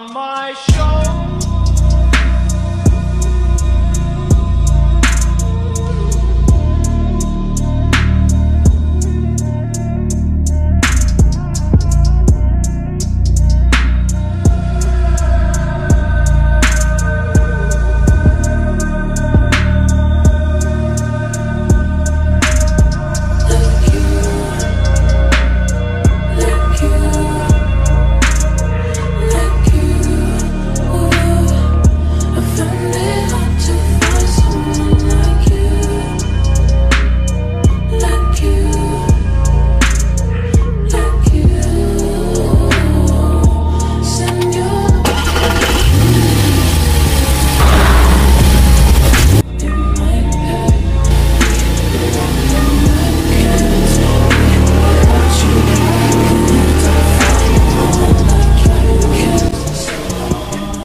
on my shoulder.